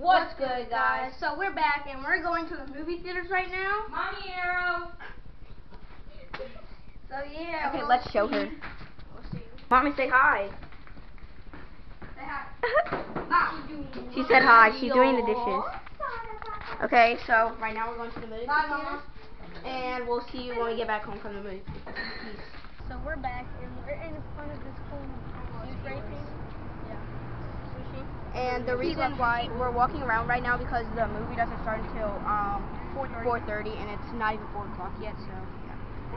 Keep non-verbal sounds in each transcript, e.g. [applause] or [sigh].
What's good, guys? So we're back and we're going to the movie theaters right now. Mommy Arrow. So yeah. Okay, we'll let's show her. We'll see. Mommy, say hi. Say hi. [laughs] She said hi. She's doing the dishes. Okay, so right now we're going to the movie Bye, theater, Mama. and we'll see you when we get back home from the movie. Peace. So we're back and we're in front of this cool And the reason why we're walking around right now because the movie doesn't start until um 4:30, and it's not even 4 o'clock yet. So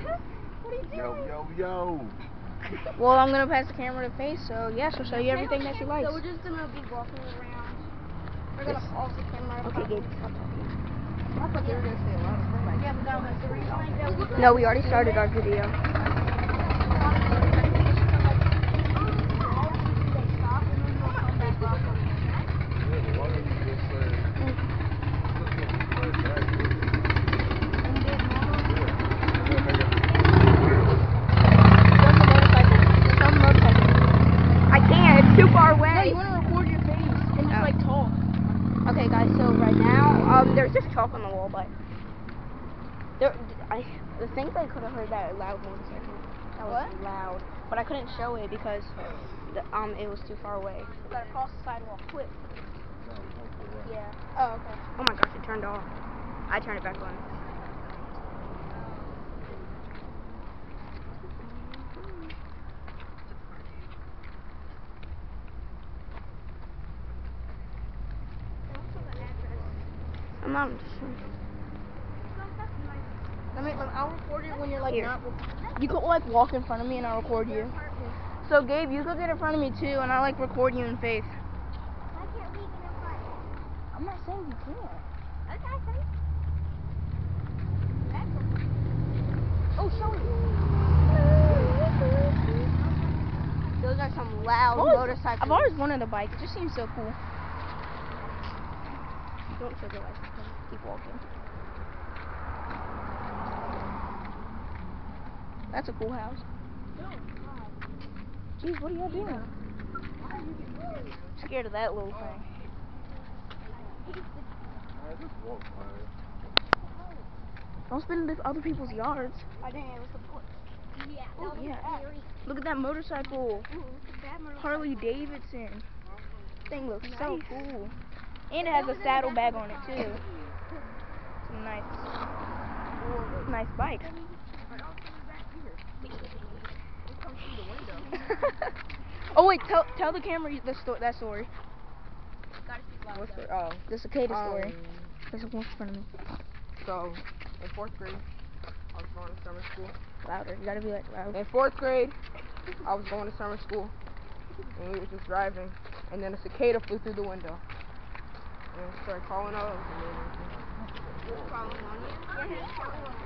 yeah. [laughs] What are you doing? Yo, yo, yo. Well, I'm gonna pass the camera to Face, so yeah, she'll show you everything that she likes. So we're just gonna be walking around. We're gonna pause the camera. Okay, Gabe, stop talking. I thought they were gonna say a lot of stuff like Yeah, we got like three lines. No, we already started our video. Yeah, why don't you just say, let's go play back. Yeah, make it- Some motorcycle. I can't. It's too far No, away. you wanna record your face and just Oh. like talk. Okay, guys. So right now, um, there's just chalk on the wall, but there, I, the things I could have heard that loud motorcycle. That was What? loud, but I couldn't show it because, the, um, it was too far away. We gotta cross the sidewalk quick. No, don't go around. Yeah. Oh, okay. Oh my gosh, it turned off. I turned it back on. I'm not sure. I mean, I'll record you when you're like Here. not. You could like walk in front of me and I'll record you. So Gabe, you could get in front of me too, and I like record you in face. I can't leave in front. I'm not saying you can't. Oh, show me. Those are some loud I've motorcycles. I've always wanted a bike. It just seems so cool. Don't show the license plate. Keep walking. That's a cool house. Jeez, what are y'all doing? Scared of that little thing. I just walked by it. Don't spin in other people's yards. I didn't. It was the porch. Oh, yeah. Look at mm-hmm, that motorcycle. Harley Davidson. Thing looks so cool. And it has a saddlebag on it too. Some nice, nice bike. [laughs] oh wait, tell tell the camera the sto- that story. What's the, oh, The cicada story. um, There's one in front of me. so, in fourth grade, I was going to summer school. Louder. You gotta be like loud. In fourth grade, I was going to summer school, and we were just driving, and then a cicada flew through the window, and it started calling out.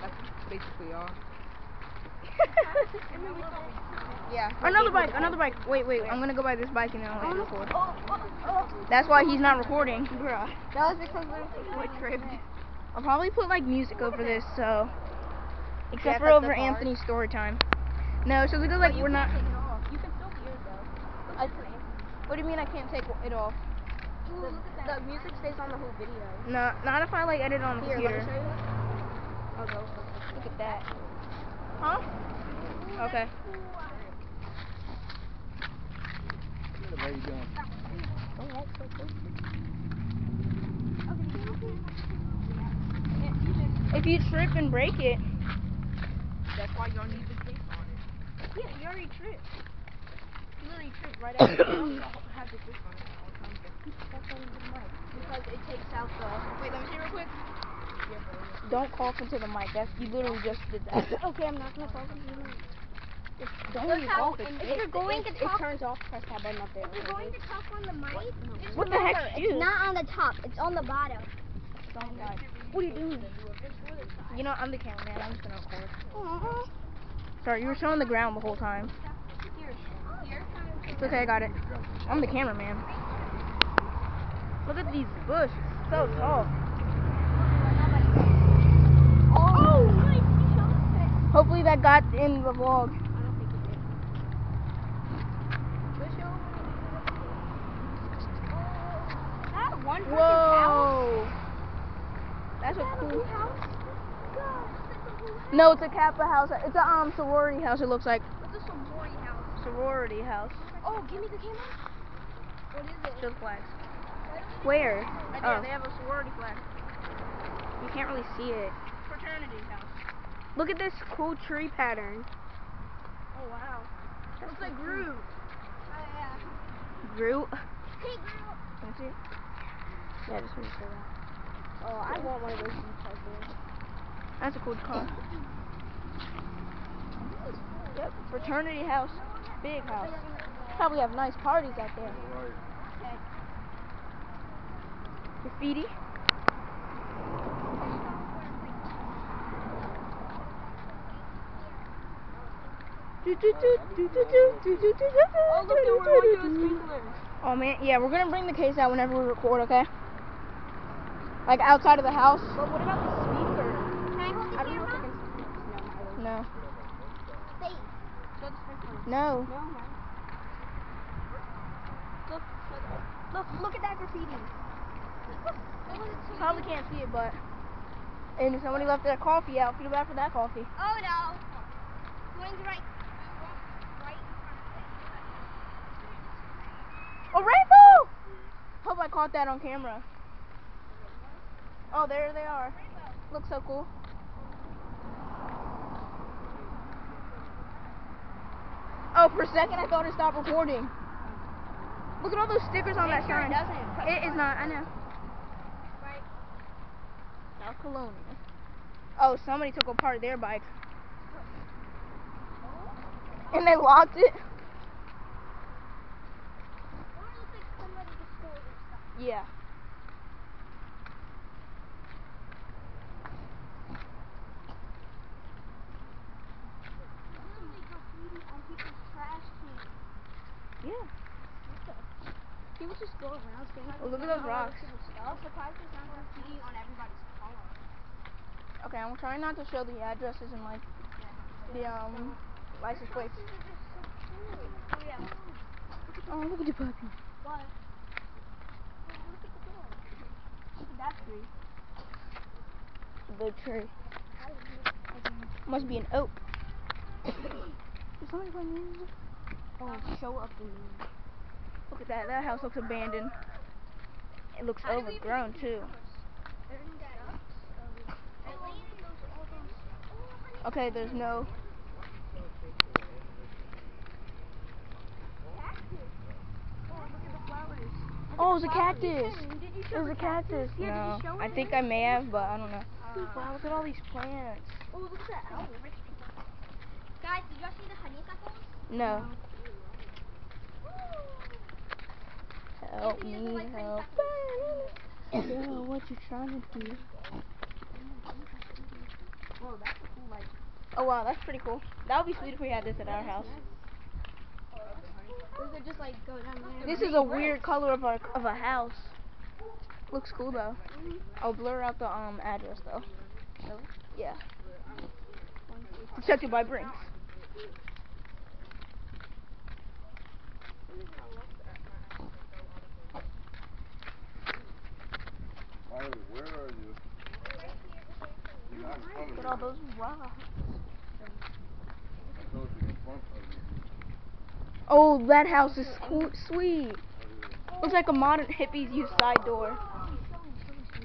That's basically all. [laughs] Yeah. Another bike, another bike. Wait, wait. I'm gonna go buy this bike and then I'll record. That's why he's not recording. Bruh. That was because we're tripped. I'll probably put like music over this, so except Yeah, for over. Anthony's story time. No, so because like we're not. You can still hear it though. What do you mean I can't take it off? The, the music stays on the whole video. No, not if I like edit on the Here, let me computer. show you. I'll go. Look at that. Huh? Okay. How you doing? If you trip and break it. That's why y'all need the tape on it. Yeah, you already tripped. You literally tripped right [coughs] after. have the tape on it all the time. Because it the. Wait, let me see real quick. Don't cough into the mic. That's you literally just did that. Okay, I'm not gonna talk to you. Don't Look how- cough. It, if you're going it, to it talk- turns off. Press that button up there. If you're going to talk on the mic, just What the heck? It's not on the top. It's on the bottom. Oh God. What are you doing? You know, I'm the cameraman. I'm just gonna record. Sorry, you were showing the ground the whole time. It's okay, I got it. I'm the cameraman. Look at these bushes. So tall. Oh, nice. You showed it. Hopefully that got in the vlog. That one person Whoa. That's a cool. house. God, that's a cool house. No, it's a Kappa house. It's a um sorority house. It looks like What's a sorority house? sorority house. Oh, give me the camera. What is it? Just flags. Where? Right Oh. they have a sorority flag. You can't really see it. Fraternity house. Look at this cool tree pattern. Oh wow. Looks like Groot. Oh, yeah. Groot. Hey, girl. Can you see it? Yeah, I just want to say that. Oh, I want one of those jeeps right there. That's a cool car. Yep, fraternity house. Big house. Probably have nice parties out there. Graffiti. Oh, look, there were one doing sprinklers. Oh man, yeah, we're gonna bring the case out whenever we record, okay? Like outside of the house. But what about the speaker? Can I hold the I don't know if I camera? can. No, No. Stay. Go the sprinkler. No. No, Look, look, look, look at that graffiti. [laughs] Probably can't see it, but. And somebody left their coffee out. Feel bad for that coffee. Oh no. Going right. Right in front of it. A rainbow! Hope I caught that on camera. Oh, there they are. Looks so cool. Oh, for a second I thought it stopped recording. Look at all those stickers on that Make sure sign. it doesn't. It is not. I know. Colonia. Oh, somebody took apart their bike. And they locked it. Or it looks like somebody just stole their stuff. Yeah. Literally graffiti on people's trash cans. Yeah. People just go around Oh, look at those rocks. I'm surprised there's not graffiti on everybody's. Okay, I'm trying not to show the addresses and like the um license plates. Oh. Look at the puppy. What? Look at the door. Look at that tree. The tree. Must be an oak. Is somebody playing music? Oh, show up the. Look at that. That house looks abandoned. It looks overgrown too. Turn that up. So Elaine knows all those. Oh, honey. Okay, there's no. Cactus. Oh, look at the flowers. Oh, it's a cactus. Did you It was a cactus. No, did you show I think I may have, but I don't know. Wow, look at all these plants. Oh, look at that owl. Guys, did y'all see the honeysuckles? No. Help me, help. honeysuckles. [coughs] Yo, what you trying to do? Oh, Whoa, that's a cool light. Oh wow, that's pretty cool. That would be sweet if we had this at our house. Or is it just like go down? This is a weird color of our of a house. Looks cool though. I'll blur out the um address though. Yeah. Protected by Brinks. Where are you? You're not in front of Look at all those rocks. Oh, that house is cool, sweet. Looks like a modern hippies use side door.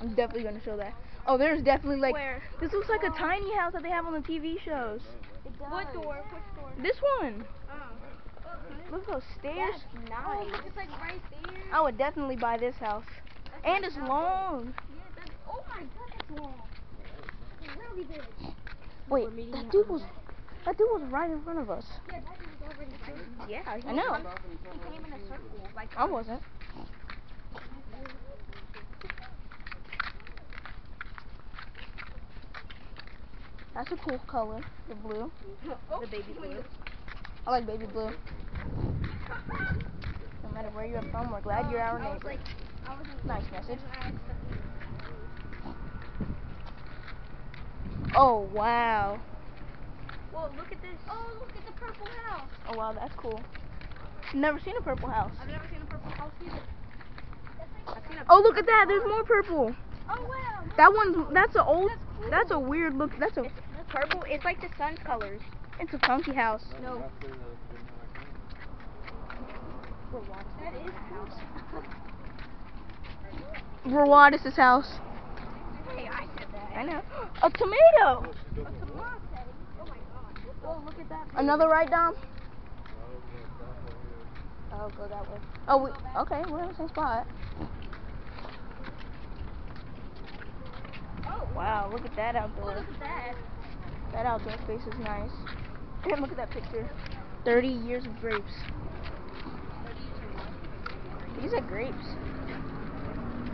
I'm definitely gonna show that. Oh, there's definitely like Where? this looks like a tiny house that they have on the TV shows. It does. What door? Which door? This one. Oh. Look at those stairs. That's Oh, nice. it's like right there. I would definitely buy this house. And it's long. Yeah, that's, oh my god, that's long. It's really big. Wait, that dude was that dude was right in front of us. Yeah, that is already big. Yeah, he I know. He came in a circle. Like I wasn't. That's a cool color, the blue. the baby oh, blue. I like baby blue. No matter where you're from, we're glad you're our I was neighbor. like, I was Nice message. I accidentally- Oh wow. Whoa, look at this. Oh, look at the purple house. Oh wow, that's cool. Never seen a purple house. I've never seen a purple house either. Like, I've seen a Oh look at that, there's more purple. oh wow. That one's that's a old that's a weird look. That's a that's Purple. It's like the sun's colors. it's a funky house. No. That is a house. Rowadis' house. Hey, I said that. I know. A tomato. Oh, look at that. Another right, Dom? Oh, go that way. Oh, we, okay. We're in the same spot. Oh, Wow, look at that outdoor. Oh, look at that. That outdoor space is nice. And look at that picture. 30 years of grapes. These are grapes.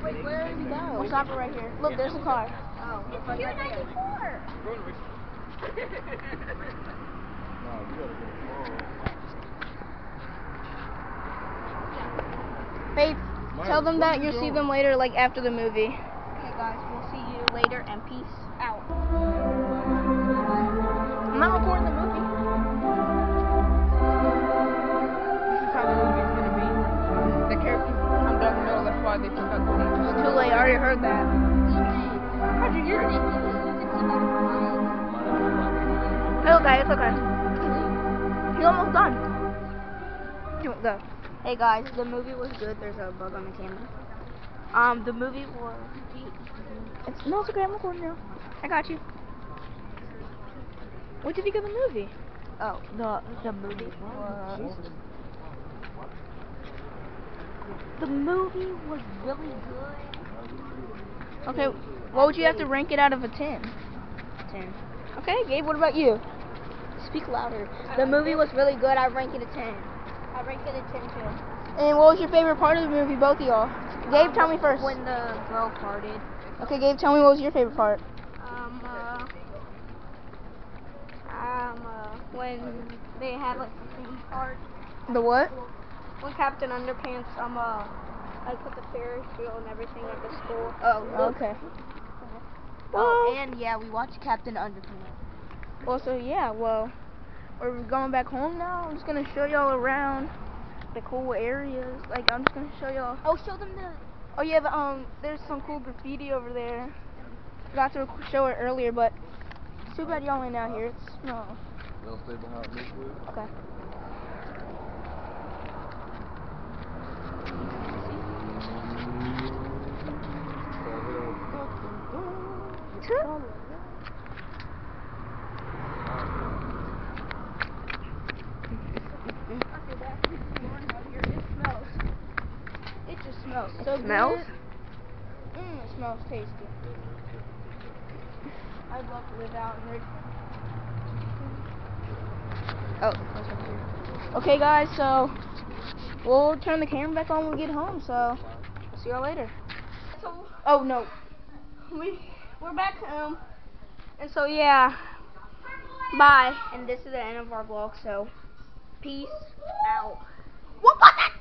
Wait, where are we going? We'll stop it right here. Look, there's a car. Oh, It's Q94. Babe, tell them that you'll see them later, like after the movie. Okay, guys, we'll see you later, and peace out. I'm not recording the movie. This is how the movie's gonna be. The characters come down the middle. That's why they took out the It's too late. I already heard that. Okay. It's okay. He's almost done. You won't go. Hey guys, the movie was good. There's a bug on the camera. Um, the movie was. It's, no, it's okay. I'm recording now. I got you. What did you think of the movie? Oh, the the movie was. The movie was really good. Okay, what would you have to rank it out of a 10? Ten. Okay, Gabe, what about you? Speak louder. The movie was really good. I rank it a ten. I rank it a ten too. And what was your favorite part of the movie, both of y'all? Gabe, tell me first. When the girl farted. Okay, Gabe, tell me what was your favorite part? Um, uh, um, uh, when they had like the theme part. The what? When Captain Underpants, um, uh, like put the Ferris wheel and everything at the school. Oh, okay. Oh, and yeah, we watched Captain Underpants. Well, so yeah, well, we're going back home now. I'm just gonna show y'all around the cool areas. Like, I'm just gonna show y'all. Oh, show them the. Oh yeah, the, um, there's some cool graffiti over there. Forgot to show it earlier, but it's too bad y'all ain't out here. It's no. They'll stay behind me, please. Okay. It just smells so good. smells? Mmm, it smells tasty. I'd love to live out here. Oh, Okay, guys, so we'll turn the camera back on when we get home. So see y'all later. Oh no, we we're back home, and so yeah, bye. and this is the end of our vlog. So, peace out. What was that?